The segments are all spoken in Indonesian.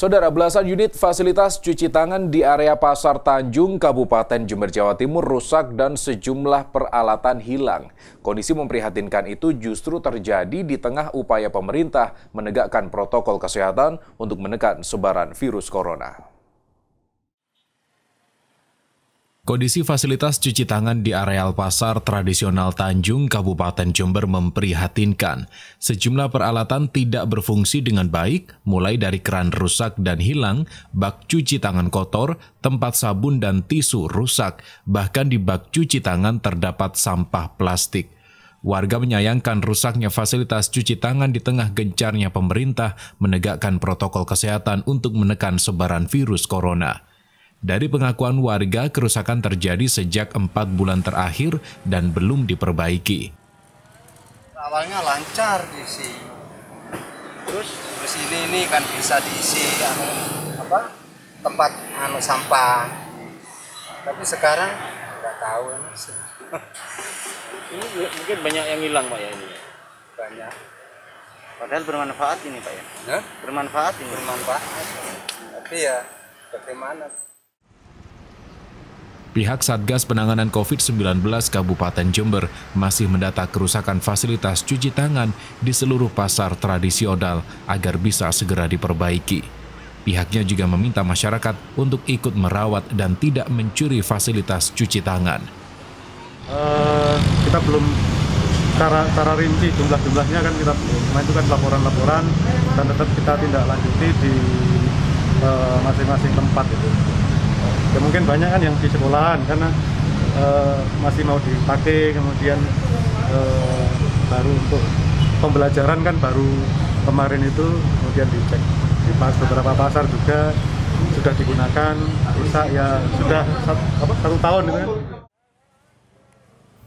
Saudara, belasan unit fasilitas cuci tangan di area Pasar Tanjung, Kabupaten Jember, Jawa Timur rusak dan sejumlah peralatan hilang. Kondisi memprihatinkan itu justru terjadi di tengah upaya pemerintah menegakkan protokol kesehatan untuk menekan sebaran virus corona. Kondisi fasilitas cuci tangan di areal pasar tradisional Tanjung, Kabupaten Jember memprihatinkan. Sejumlah peralatan tidak berfungsi dengan baik, mulai dari keran rusak dan hilang, bak cuci tangan kotor, tempat sabun dan tisu rusak, bahkan di bak cuci tangan terdapat sampah plastik. Warga menyayangkan rusaknya fasilitas cuci tangan di tengah gencarnya pemerintah menegakkan protokol kesehatan untuk menekan sebaran virus corona. Dari pengakuan warga, kerusakan terjadi sejak empat bulan terakhir dan belum diperbaiki. Awalnya lancar diisi, terus terus ini ini kan bisa diisi anu, apa tempat anu sampah. Tapi sekarang nggak tahu ini mungkin banyak yang hilang pak ya ini. Banyak. Padahal bermanfaat ini pak ya. Hah? Bermanfaat ini. Bermanfaat. Tapi ya bagaimana? Pihak Satgas Penanganan COVID-19 Kabupaten Jember masih mendata kerusakan fasilitas cuci tangan di seluruh pasar tradisional agar bisa segera diperbaiki. Pihaknya juga meminta masyarakat untuk ikut merawat dan tidak mencuri fasilitas cuci tangan. Uh, kita belum cara cara rinci jumlah-jumlahnya kan kita belum. Nah itu kan laporan-laporan dan tetap kita tindak lanjuti di eh, masing-masing uh, tempat itu ya mungkin banyak kan yang di sekolahan karena uh, masih mau dipakai kemudian uh, baru untuk pembelajaran kan baru kemarin itu kemudian dicek di pas beberapa pasar juga sudah digunakan bisa ya sudah satu, apa, satu tahun itu kan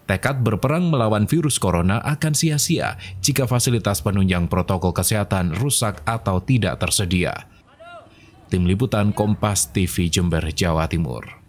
Tekad berperang melawan virus corona akan sia-sia jika fasilitas penunjang protokol kesehatan rusak atau tidak tersedia. Tim Liputan Kompas TV Jember, Jawa Timur.